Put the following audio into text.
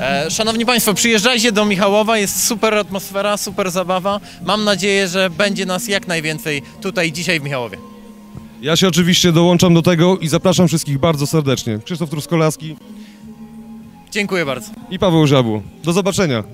E, szanowni Państwo, przyjeżdżajcie do Michałowa, jest super atmosfera, super zabawa. Mam nadzieję, że będzie nas jak najwięcej tutaj dzisiaj w Michałowie. Ja się oczywiście dołączam do tego i zapraszam wszystkich bardzo serdecznie. Krzysztof Truskolaski Dziękuję bardzo. i Paweł Żabu. Do zobaczenia.